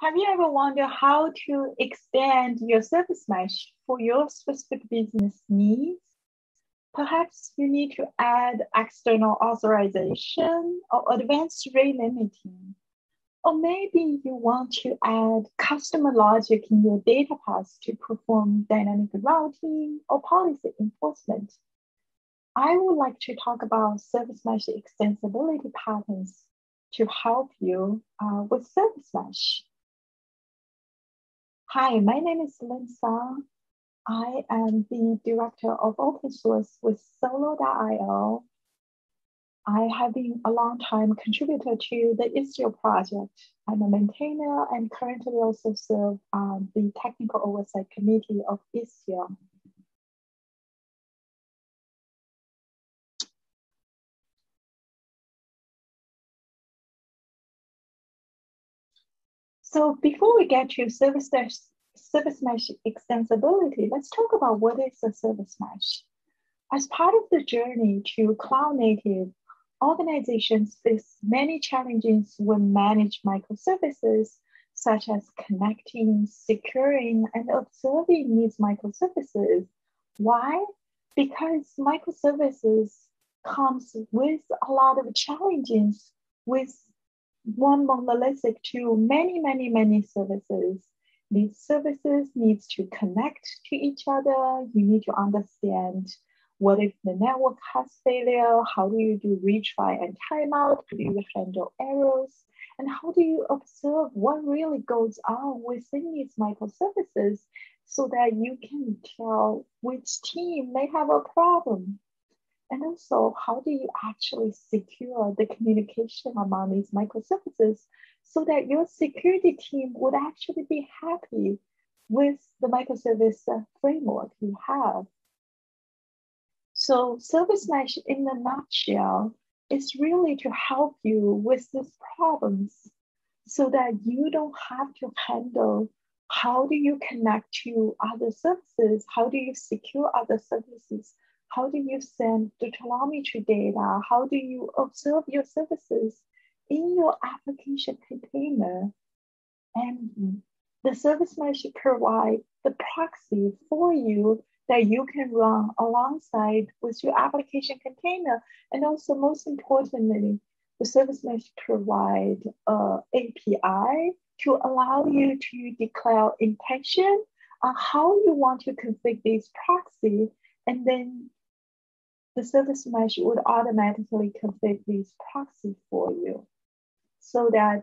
Have you ever wondered how to extend your service mesh for your specific business needs? Perhaps you need to add external authorization or advanced rate limiting. Or maybe you want to add customer logic in your data paths to perform dynamic routing or policy enforcement. I would like to talk about service mesh extensibility patterns to help you uh, with service mesh. Hi, my name is Lin Sun. I am the director of open source with Solo.io. I have been a long time contributor to the Istio project. I'm a maintainer and currently also serve on the technical oversight committee of Istio. So before we get to service mesh, service mesh extensibility, let's talk about what is a service mesh. As part of the journey to cloud native, organizations face many challenges when manage microservices, such as connecting, securing, and observing these microservices. Why? Because microservices comes with a lot of challenges with one monolithic to many, many, many services. These services needs to connect to each other. You need to understand what if the network has failure? How do you do retry and timeout? Do you handle errors? And how do you observe what really goes on within these microservices so that you can tell which team may have a problem? And also, how do you actually secure the communication among these microservices so that your security team would actually be happy with the microservice framework you have? So service mesh in a nutshell is really to help you with these problems so that you don't have to handle how do you connect to other services? How do you secure other services? How do you send the telemetry data? How do you observe your services in your application container? And the service mesh provide the proxy for you that you can run alongside with your application container. And also most importantly, the service mesh provide a API to allow you to declare intention on how you want to configure this proxy. And then the service mesh would automatically configure this proxy for you so that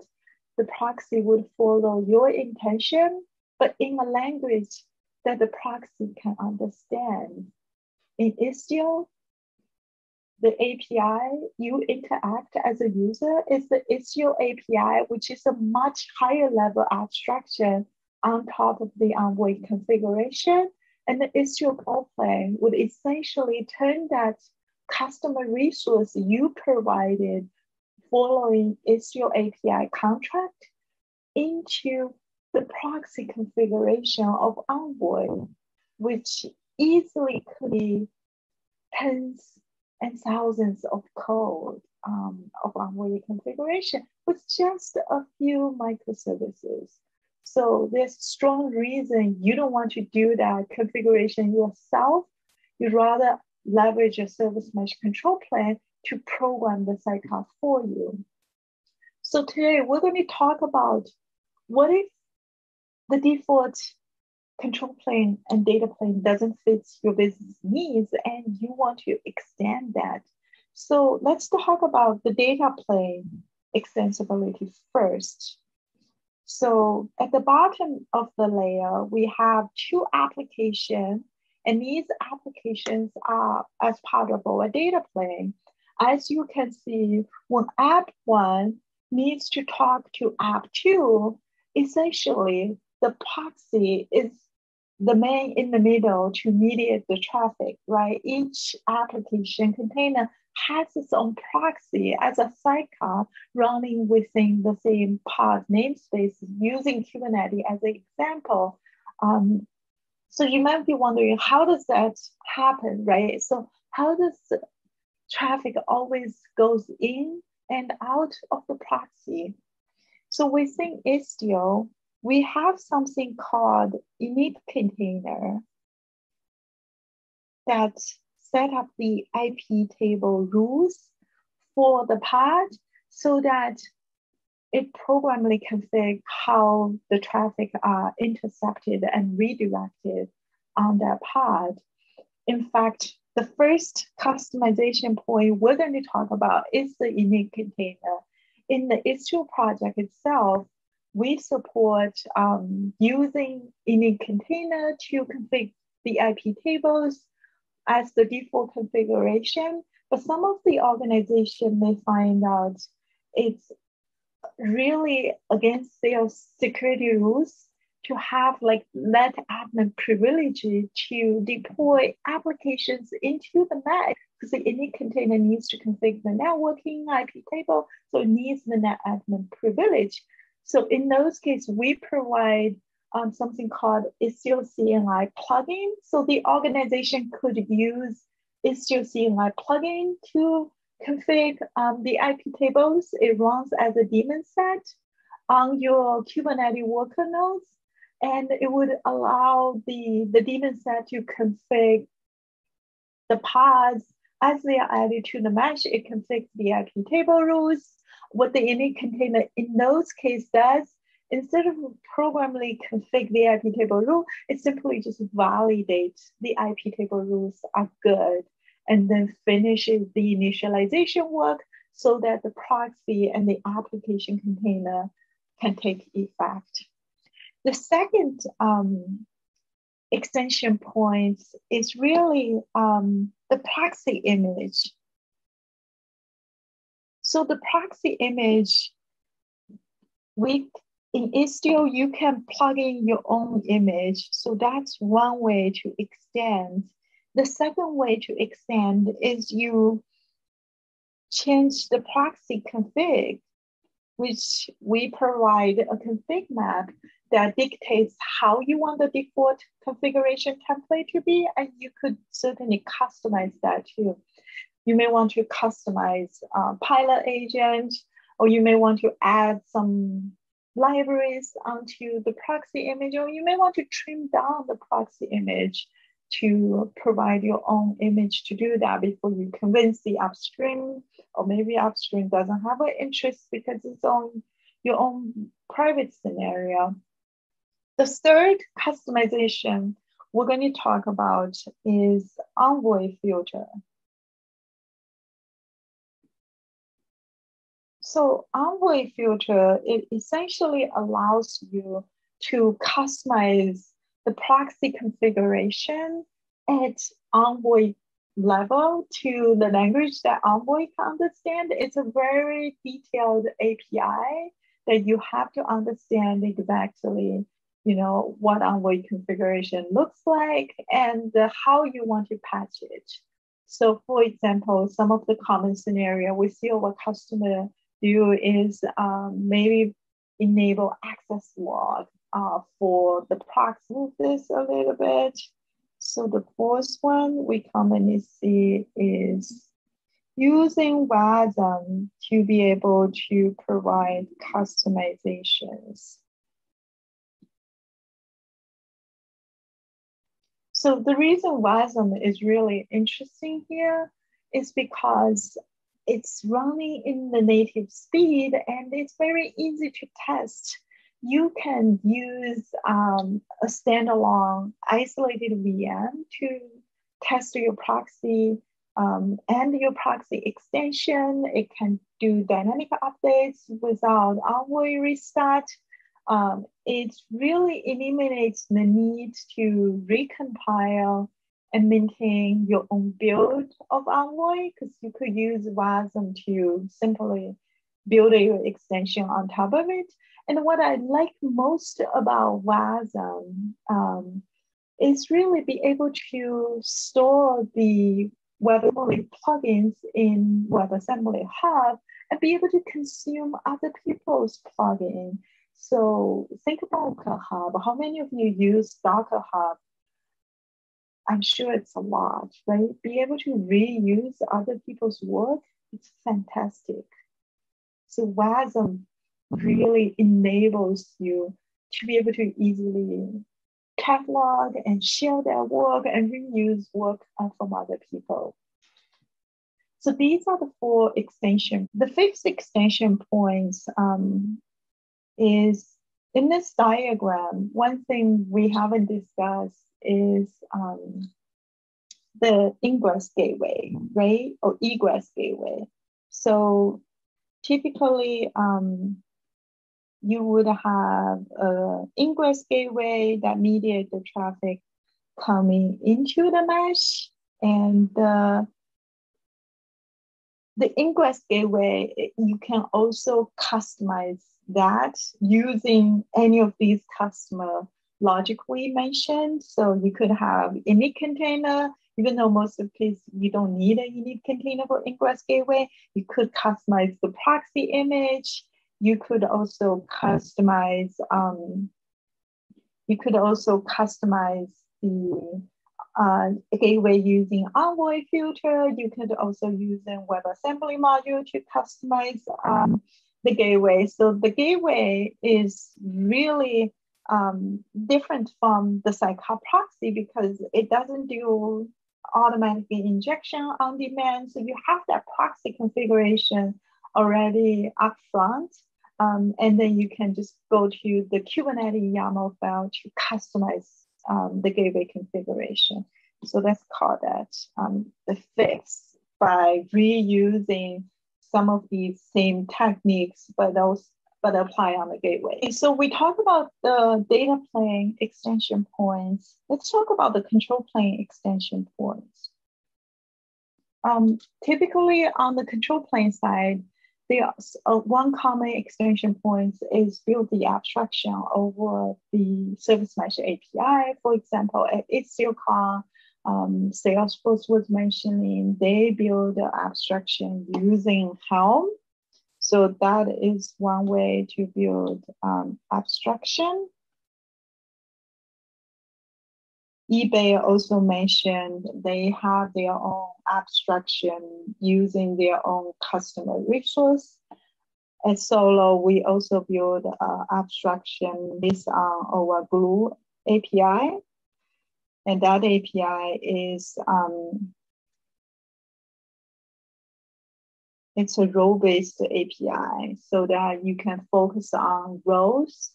the proxy would follow your intention, but in a language that the proxy can understand. In Istio, the API you interact as a user is the Istio API, which is a much higher level abstraction on top of the Envoy configuration and the Istio call plane would essentially turn that customer resource you provided following Istio API contract into the proxy configuration of Envoy, which easily could be tens and thousands of code um, of Envoy configuration with just a few microservices. So there's strong reason you don't want to do that configuration yourself. You'd rather leverage a service mesh control plane to program the sidecar for you. So today we're going to talk about what if the default control plane and data plane doesn't fit your business needs and you want to extend that. So let's talk about the data plane extensibility first. So at the bottom of the layer, we have two applications, and these applications are as part of our data plane. As you can see, when app one needs to talk to app two, essentially the proxy is the man in the middle to mediate the traffic, right? Each application container has its own proxy as a sidecar running within the same pod namespace using Kubernetes as an example. Um, so you might be wondering, how does that happen, right? So how does traffic always goes in and out of the proxy? So within Istio, we have something called init container that set up the IP table rules for the pod so that it programmably config how the traffic are intercepted and redirected on that pod. In fact, the first customization point we're going to talk about is the init container. In the Istio project itself, we support um, using init container to configure the IP tables as the default configuration. But some of the organization may find out it's really against their security rules to have like net admin privilege to deploy applications into the net because init container needs to configure the networking IP table, so it needs the net admin privilege. So in those cases, we provide um, something called Istio CNI plugin. So the organization could use Istio CNI plugin to config um, the IP tables. It runs as a daemon set on your Kubernetes worker nodes and it would allow the, the daemon set to config the pods as they are added to the mesh. It configs the IP table rules. What the init container in those cases does, instead of programmably config the IP table rule, it simply just validates the IP table rules are good and then finishes the initialization work so that the proxy and the application container can take effect. The second um, extension point is really um, the proxy image. So the proxy image, with in Istio, you can plug in your own image. So that's one way to extend. The second way to extend is you change the proxy config, which we provide a config map that dictates how you want the default configuration template to be, and you could certainly customize that too. You may want to customize uh, pilot agent, or you may want to add some libraries onto the proxy image, or you may want to trim down the proxy image to provide your own image to do that before you convince the upstream, or maybe upstream doesn't have an interest because it's on your own private scenario. The third customization we're going to talk about is Envoy filter. So Envoy filter, it essentially allows you to customize the proxy configuration at Envoy level to the language that Envoy can understand. It's a very detailed API that you have to understand exactly you know, what Envoy configuration looks like and uh, how you want to patch it. So for example, some of the common scenario we see our customer do is um, maybe enable access log uh, for the proxy a little bit. So the fourth one we commonly see is using WASM to be able to provide customizations. So the reason WASM is really interesting here is because it's running in the native speed and it's very easy to test. You can use um, a standalone isolated VM to test your proxy um, and your proxy extension. It can do dynamic updates without Envoy restart um, it really eliminates the need to recompile and maintain your own build of Envoy because you could use WASM to simply build a extension on top of it. And what I like most about WASM um, is really be able to store the WebAssembly plugins in WebAssembly Hub and be able to consume other people's plugin. so think about Docker Hub. How many of you use Docker Hub? I'm sure it's a lot, right? Be able to reuse other people's work, it's fantastic. So WASM really enables you to be able to easily catalog and share their work and reuse work uh, from other people. So these are the four extension. The fifth extension points um, is in this diagram. One thing we haven't discussed is um, the ingress gateway, right? Or egress gateway. So typically, um, you would have an ingress gateway that mediate the traffic coming into the mesh and the the ingress gateway, you can also customize that using any of these customer logic we mentioned. So you could have init container, even though most of the cases you don't need a init container for ingress gateway, you could customize the proxy image. You could also customize, um, you could also customize the uh, gateway using Envoy filter. You could also use a WebAssembly module to customize um, the gateway. So the gateway is really um, different from the sidecar proxy because it doesn't do automatic injection on demand. So you have that proxy configuration already upfront. Um, and then you can just go to the Kubernetes YAML file to customize um, the gateway configuration. So let's call that um, the fix by reusing some of these same techniques, but those but apply on the gateway. So we talk about the data plane extension points. Let's talk about the control plane extension points. Um, typically on the control plane side, there's uh, one common extension point is build the abstraction over the service mesh API. For example, at IstioCon, um, Salesforce was mentioning they build abstraction using Helm. So that is one way to build um, abstraction. eBay also mentioned they have their own abstraction using their own customer resource. At Solo, we also build uh, abstraction based on our Gloo API. And that API is um, it's a role-based API so that you can focus on roles.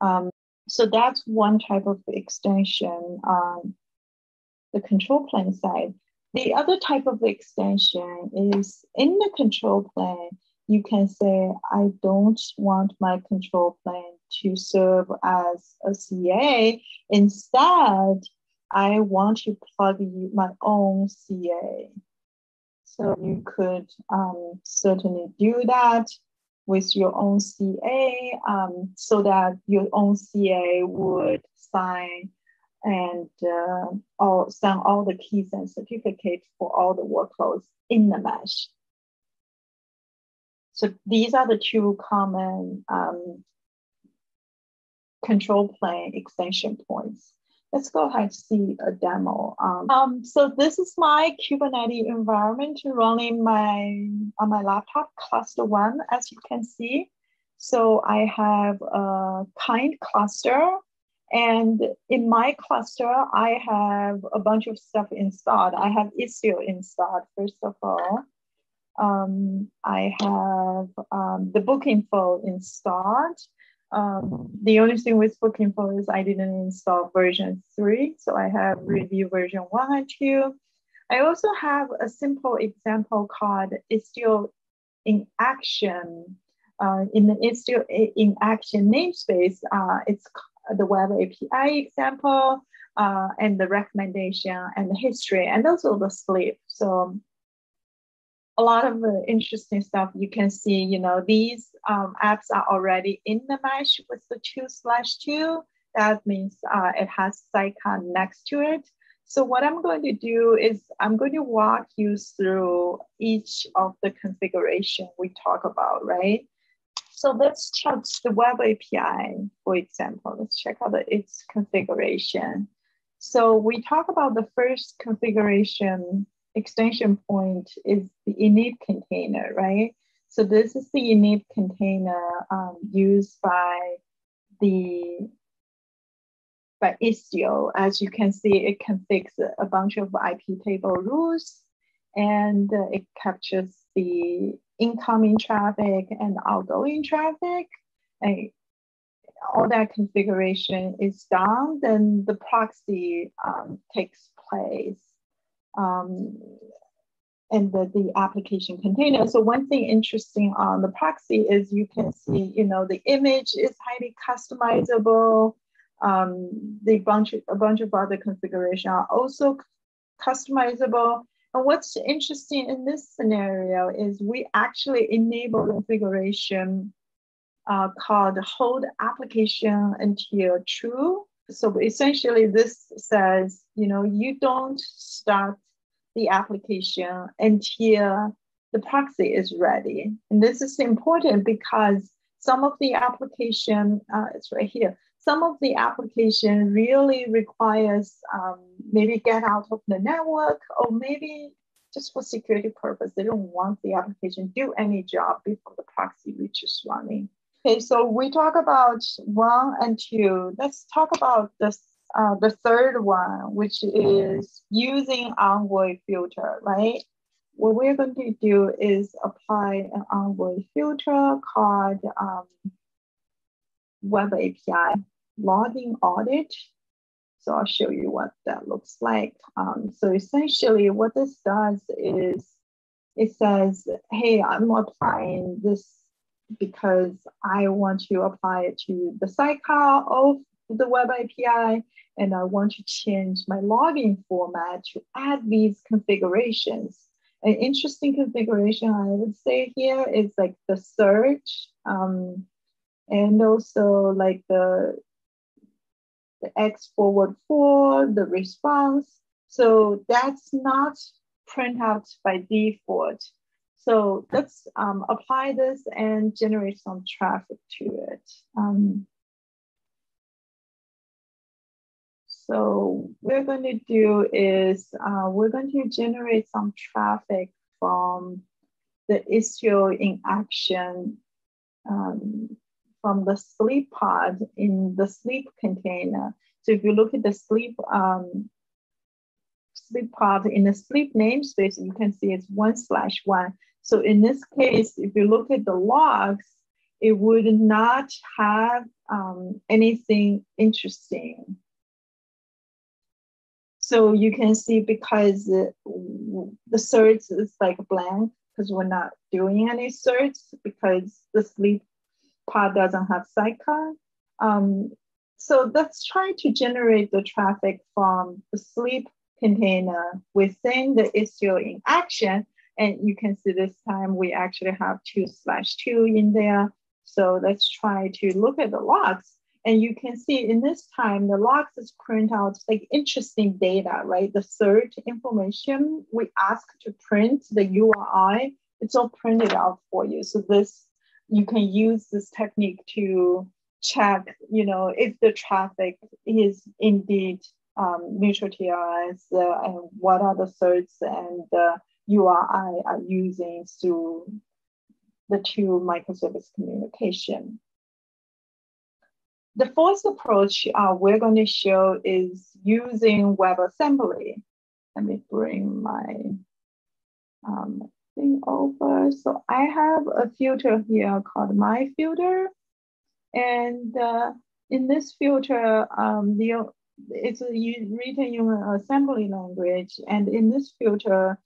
Um, so that's one type of extension on the control plane side. The other type of extension is in the control plane, you can say, I don't want my control plane to serve as a CA. Instead, I want to plug my own CA. So you could um, certainly do that with your own CA um, so that your own CA would sign and uh, all, send all the keys and certificates for all the workloads in the mesh. So these are the two common um, control plane extension points. Let's go ahead and see a demo. Um, um, so this is my Kubernetes environment running my on my laptop, cluster one, as you can see. So I have a kind cluster, and in my cluster, I have a bunch of stuff installed. I have Istio installed, first of all. Um, I have um, the Bookinfo installed. Um, the only thing with Bookinfo is I didn't install version three, so I have review version one and two. I also have a simple example called "Istio in action. Uh, in the Istio in action namespace, uh, it's the web API example uh, and the recommendation and the history and also the sleep. So a lot of uh, interesting stuff you can see, you know, these um, apps are already in the mesh with the two slash two. That means uh, it has sidecar next to it. So what I'm going to do is I'm going to walk you through each of the configuration we talk about, right? So let's check the web API, for example. Let's check out the, its configuration. So we talk about the first configuration extension point is the init container, right? So this is the init container um, used by the by Istio, as you can see, it can fix a bunch of IP table rules and uh, it captures the incoming traffic and outgoing traffic. And all that configuration is done, then the proxy um, takes place. Um, and the, the application container. So one thing interesting on the proxy is you can see, you know, the image is highly customizable. Um, the bunch a bunch of other configuration are also customizable. And what's interesting in this scenario is we actually enable configuration uh, called hold application until true. So essentially this says, you know, you don't start the application until the proxy is ready. And this is important because some of the application, uh, it's right here, some of the application really requires um, maybe get out of the network or maybe just for security purpose, they don't want the application do any job before the proxy reaches running. Okay, so we talk about one and two. Let's talk about this uh, the third one, which is using Envoy filter, right? What we're going to do is apply an Envoy filter called um, Web API logging audit. So I'll show you what that looks like. Um, so essentially what this does is it says, hey, I'm applying this because I want to apply it to the sidecar of the web API and I want to change my login format to add these configurations. An interesting configuration I would say here is like the cert um, and also like the, the X forward for the response. So that's not print out by default. So let's um, apply this and generate some traffic to it. Um, So we're going to do is uh, we're going to generate some traffic from the Istio in action um, from the sleep pod in the sleep container. So if you look at the sleep um, sleep pod in the sleep namespace, you can see it's one slash one. So in this case, if you look at the logs, it would not have um, anything interesting. So you can see because the cert is like blank because we're not doing any search because the sleep pod doesn't have sidecar. Um, so let's try to generate the traffic from the sleep container within the Istio in action. And you can see this time we actually have two slash two in there. So let's try to look at the logs. And you can see in this time, the logs is print out like interesting data, right? The cert information we ask to print the URI, it's all printed out for you. So this, you can use this technique to check, you know, if the traffic is indeed um, mutual TLS uh, and what are the certs and the URI are using through the two microservice communication. The fourth approach uh, we're going to show is using WebAssembly. Let me bring my um, thing over. So I have a filter here called my filter. And uh, in this filter, um, the, it's written in assembly language. And in this filter,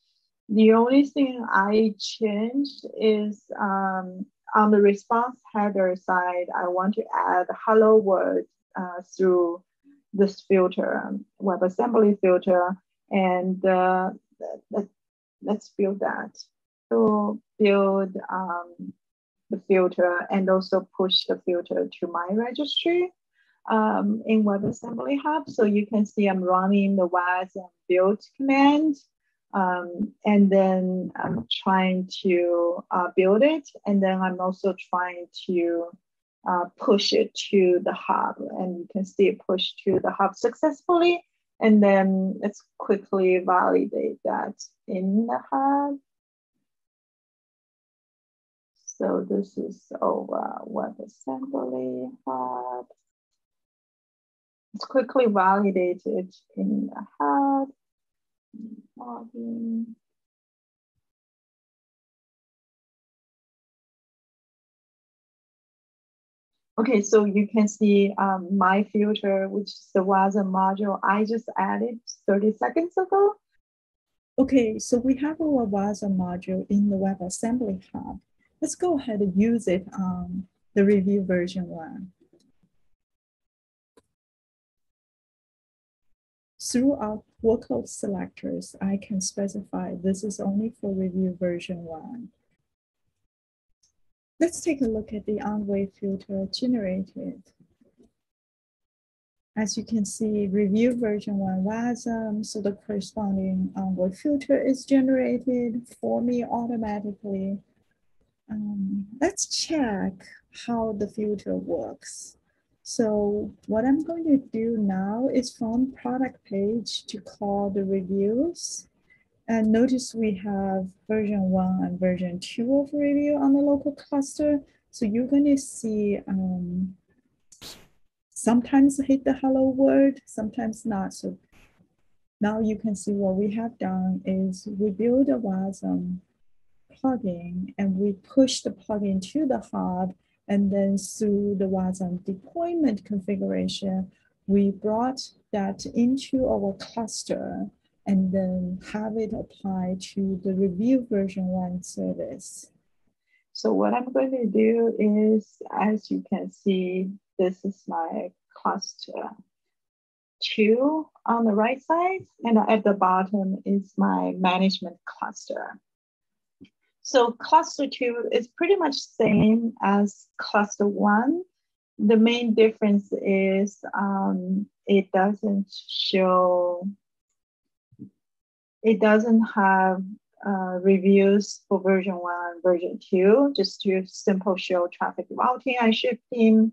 the only thing I changed is um, on the response header side, I want to add hello world uh, through this filter, WebAssembly filter, and uh, let, let's build that. So build um, the filter and also push the filter to my registry um, in WebAssembly Hub. So you can see I'm running the was build command um, and then I'm trying to uh, build it. And then I'm also trying to uh, push it to the hub. And you can see it push to the hub successfully. And then let's quickly validate that in the hub. So this is over WebAssembly hub. Let's quickly validate it in the head. Okay, so you can see um, my filter, which is the WASM module I just added 30 seconds ago. Okay, so we have our WASM module in the WebAssembly Hub. Let's go ahead and use it on the review version one. Through our workload selectors, I can specify this is only for review version one. Let's take a look at the Envoy filter generated. As you can see, review version one WASM, so the corresponding Envoy filter is generated for me automatically. Um, let's check how the filter works. So what I'm going to do now is from product page to call the reviews. And notice we have version one and version two of review on the local cluster. So you're going to see um, sometimes hit the hello word, sometimes not. So now you can see what we have done is we build a WASM plugin and we push the plugin to the hub and then through the WASM deployment configuration, we brought that into our cluster and then have it apply to the review version one service. So what I'm going to do is, as you can see, this is my cluster two on the right side, and at the bottom is my management cluster. So cluster two is pretty much same as cluster one. The main difference is um, it doesn't show it doesn't have uh, reviews for version one and version two, just to simple show traffic routing and shifting.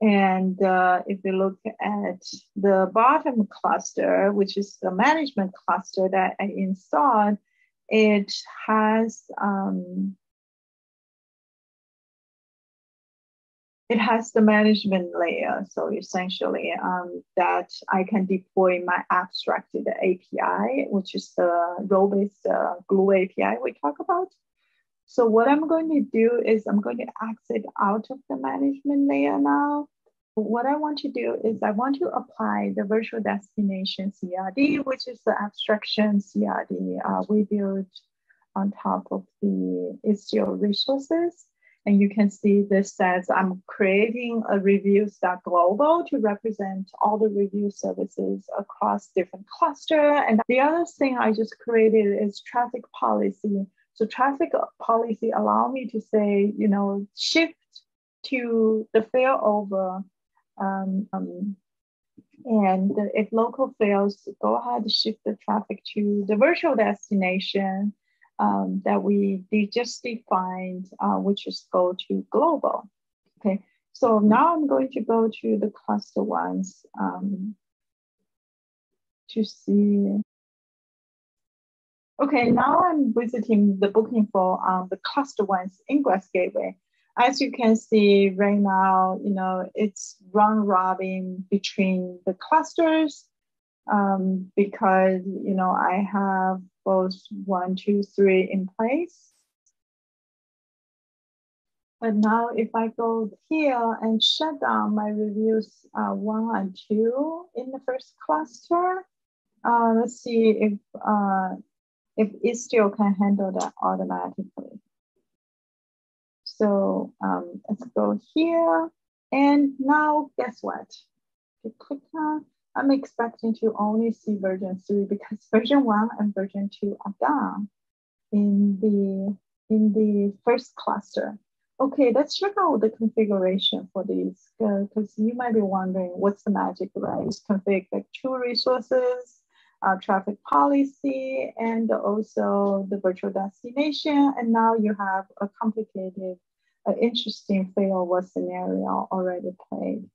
And uh, if you look at the bottom cluster, which is the management cluster that I installed, it has um, it has the management layer. So essentially um, that I can deploy my abstracted API, which is the role-based uh, Gloo API we talk about. So what I'm going to do is I'm going to exit out of the management layer now. What I want to do is I want to apply the virtual destination CRD, which is the abstraction CRD uh, we built on top of the Istio resources. And you can see this says I'm creating a reviews.global to represent all the review services across different cluster. And the other thing I just created is traffic policy. So traffic policy allow me to say, you know, shift to the failover. Um, um, and if local fails, go ahead, shift the traffic to the virtual destination um, that we just defined, uh, which is go to global. Okay, so now I'm going to go to the cluster ones um, to see. Okay, now I'm visiting the Bookinfo um, the cluster ones ingress gateway. As you can see right now, you know, it's round robin between the clusters um, because, you know, I have both one, two, three in place. But now if I go here and shut down my reviews uh, one and two in the first cluster, uh, let's see if, uh, if Istio can handle that automatically. So um, let's go here. And now guess what? You click on I'm expecting to only see version three because version one and version two are done in the in the first cluster. Okay, let's check out the configuration for these because you might be wondering what's the magic, right? Config like two resources, uh, traffic policy, and also the virtual destination. And now you have a complicated, uh, interesting failover scenario already played.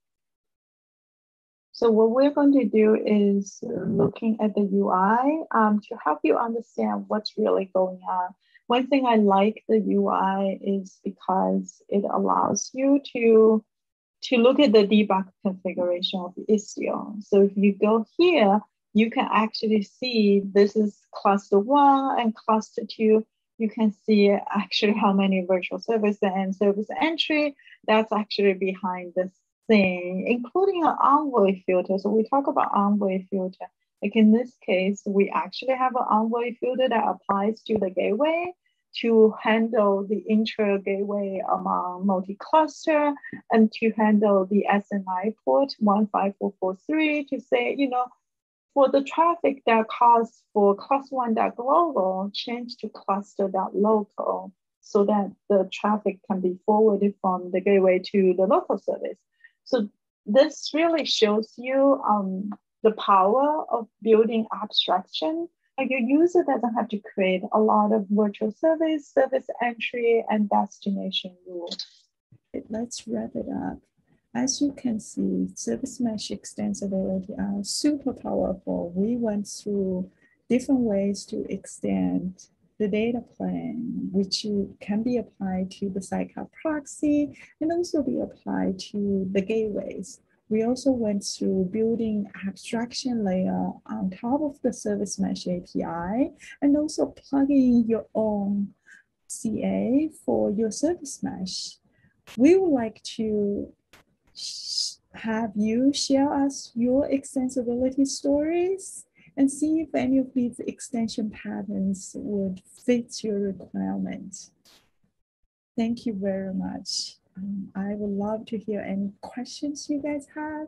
So what we're going to do is looking at the UI um, to help you understand what's really going on. One thing I like the UI is because it allows you to to look at the debug configuration of Istio. So if you go here, you can actually see this is cluster one and cluster two. You can see actually how many virtual service and service entry that's actually behind this thing, including an envoy filter. So we talk about envoy filter. Like in this case, we actually have an envoy filter that applies to the gateway to handle the intra gateway among multi-cluster and to handle the SNI port 15443 to say, you know, for the traffic that calls for cluster1.global, change to cluster.local so that the traffic can be forwarded from the gateway to the local service. So this really shows you um, the power of building abstraction like your user doesn't have to create a lot of virtual service, service entry, and destination rules. Let's wrap it up. As you can see, service mesh extensibility are super powerful. We went through different ways to extend the data plane, which can be applied to the sidecar proxy and also be applied to the gateways. We also went through building abstraction layer on top of the service mesh API and also plugging your own CA for your service mesh. We would like to have you share us your extensibility stories and see if any of these extension patterns would fit your requirements. Thank you very much. Um, I would love to hear any questions you guys have.